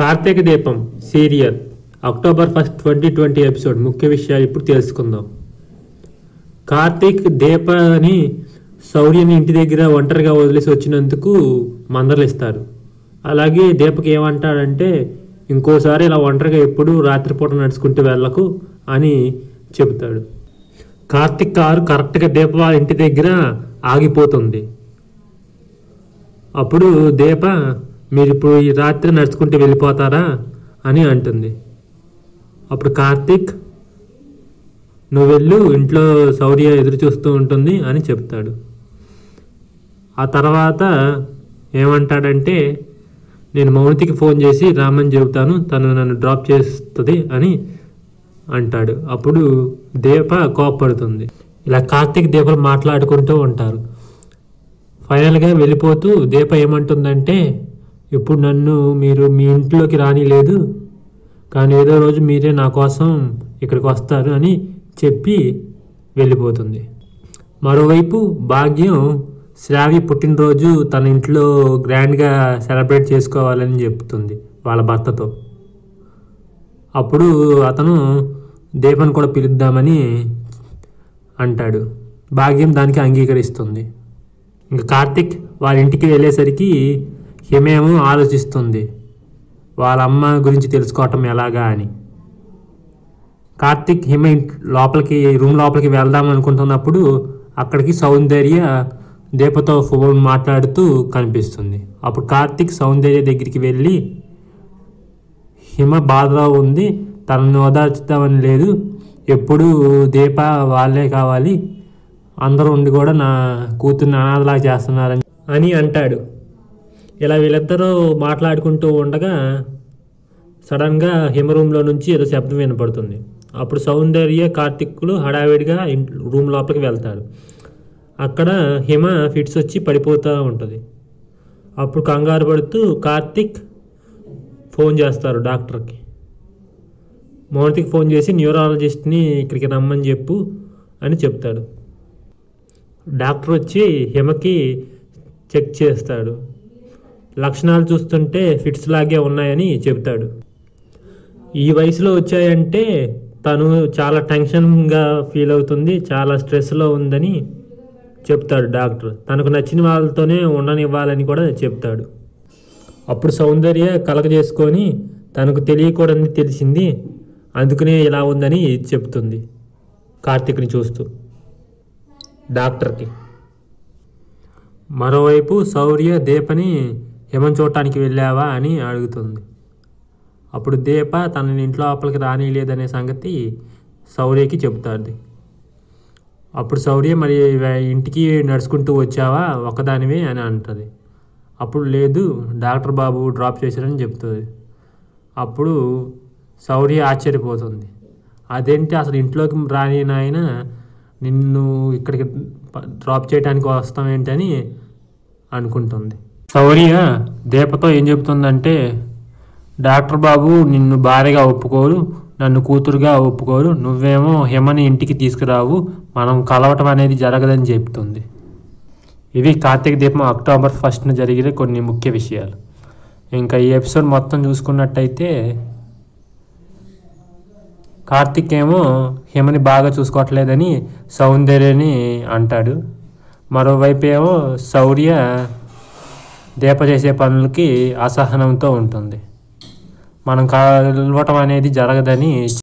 Karthika Deepam serial October first twenty twenty episode ముఖ్య విషయాలు ఇప్పుడు తెలుసుకుందాం. కార్తీక్ దీపని శౌర్యని ఇంటి దగ్గర ఒంటరిగా వదిలేసి వచ్చినందుకు మందలిస్తారు. అలాగే దీపక్ ఏమంటాడంటే ఇంకోసారి ఇలా ఒంటరిగా ఎప్పుడు రాత్రిపూట నడుచుకుంటూ వెళ్ళకు అని చెబుతాడు. కార్తీక్ కారు కరెక్ట్గా దీప వాళ్ళ ఇంటి దగ్గర ఆగిపోతుంది. అప్పుడు దీప మీరు ఇప్పుడు ఈ రాత్రి నడుచుకుంటూ వెళ్ళిపోతారా? అని అంటుంది. అప్పుడు కార్తీక్ నువ్వు వెళ్ళు ఇంట్లో శౌర్య ఎదురు చూస్తూ ఉంటుంది అని చెప్తాడు. ఆ తర్వాత ఏమంటాడంటే నేను మౌనితికి ఫోన్ చేసి రామని చెబుతాను తను నన్ను డ్రాప్ చేస్తుంది అని అంటాడు. అప్పుడు దీప కోపడుతుంది ఇలా కార్తీక్ దీపలు మాట్లాడుకుంటూ ఉంటారు. ఫైనల్గా వెళ్ళిపోతూ దీప ఏమంటుందంటే ఇప్పుడు నన్ను మీరు మీ ఇంట్లోకి రానిలేదు కానీ ఏదో రోజు మీరే నా కోసం ఇక్కడికి వస్తారు అని చెప్పి వెళ్ళిపోతుంది. మరోవైపు భాగ్యం శ్రావి పుట్టినరోజు తన ఇంట్లో గ్రాండ్గా సెలబ్రేట్ చేసుకోవాలని చెప్తుంది వాళ్ళ భర్తతో. అప్పుడు అతను దీపను కూడా పిలుద్దామని అంటాడు. భాగ్యం దానికి అంగీకరిస్తుంది. ఇంకా కార్తిక్ వాళ్ళ ఇంటికి వెళ్ళేసరికి హిమేమో ఆలోచిస్తుంది. వాళ్ళ అమ్మ గురించి తెలుసుకోవటం ఎలాగా అని. కార్తిక్ హిమ లోపలికి రూమ్ లోపలికి వెళ్దాం అనుకుంటున్నప్పుడు అక్కడికి సౌందర్య దీపతో ఫోన్ మాట్లాడుతూ కనిపిస్తుంది. అప్పుడు కార్తిక్ సౌందర్య దగ్గరికి వెళ్ళి హిమ బాధలో ఉంది తనను ఓదార్చుతామని లేదు. ఎప్పుడు దీప వాళ్ళే కావాలి. అందరూ ఉండి కూడా నా కూతుర్ని అనాథలా చేస్తున్నారని అని అంటాడు. ఇలా వీళ్ళిద్దరూ మాట్లాడుకుంటూ ఉండగా సడన్గా హిమ నుంచి ఏదో శబ్దం వినపడుతుంది. అప్పుడు సౌందర్య కార్తిక్లు హడావిడిగా రూమ్ లోపలికి వెళ్తారు. అక్కడ హిమ ఫిట్స్ వచ్చి పడిపోతూ ఉంటుంది. అప్పుడు కంగారు పడుతూ కార్తిక్ ఫోన్ చేస్తారు డాక్టర్కి. మౌనితికి ఫోన్ చేసి న్యూరాలజిస్ట్ని ఇక్కడికి రమ్మని చెప్పు అని చెప్తాడు. డాక్టర్ వచ్చి హిమకి చెక్ చేస్తాడు. లక్షణాలు చూస్తుంటే ఫిట్స్ లాగే ఉన్నాయని చెప్తాడు ఈ వయసులో వచ్చాయంటే తను చాలా టెన్షన్గా ఫీల్ అవుతుంది చాలా స్ట్రెస్లో ఉందని చెప్తాడు డాక్టర్. తనకు నచ్చిన వాళ్ళతోనే ఉండనివ్వాలని కూడా చెప్తాడు. అప్పుడు సౌందర్య కలగ చేసుకొని తనకు తెలియకూడని తెలిసింది. అందుకనే ఇలా ఉందని చెప్తుంది కార్తీక్ని చూస్తూ. డాక్టర్కి. మరోవైపు శౌర్య దీపని ఏమని చూడటానికి వెళ్ళావా అని అడుగుతుంది. అప్పుడు దీప తనని ఇంట్లో లోపలికి రానిలేదనే సంగతి శౌర్యకి చెబుతుంది. అప్పుడు శౌర్య మరి ఇంటికి నడుచుకుంటూ వచ్చావా? ఒకదానివే అని అంటుంది. అప్పుడు లేదు డాక్టర్ బాబు డ్రాప్ చేశారని చెప్తుంది అప్పుడు శౌర్య ఆశ్చర్యపోతుంది. అదేంటి అసలు ఇంట్లోకి రాని నాయన నిన్ను ఇక్కడికి డ్రాప్ చేయడానికి వస్తాం ఏంటని అనుకుంటుంది. సౌర్య దీపతో ఏం చెబుతుందంటే డాక్టర్ బాబు నిన్ను భార్యగా ఒప్పుకోరు నన్ను కూతురుగా ఒప్పుకోరు నువ్వేమో హిమని ఇంటికి తీసుకురావు మనం కలవటం అనేది జరగదని చెప్తుంది ఇవి కార్తీక దీపం అక్టోబర్ ఫస్ట్న జరిగిన కొన్ని ముఖ్య విషయాలు. ఇంకా ఈ ఎపిసోడ్ మొత్తం చూసుకున్నట్టయితే కార్తిక్ ఏమో హిమని బాగా చూసుకోవట్లేదని సౌందర్యని అంటాడు. మరోవైపు ఏమో శౌర్య దీప చేసే పనులకి అసహనంతో ఉంటుంది. మనం కలవటం అనేది జరగదని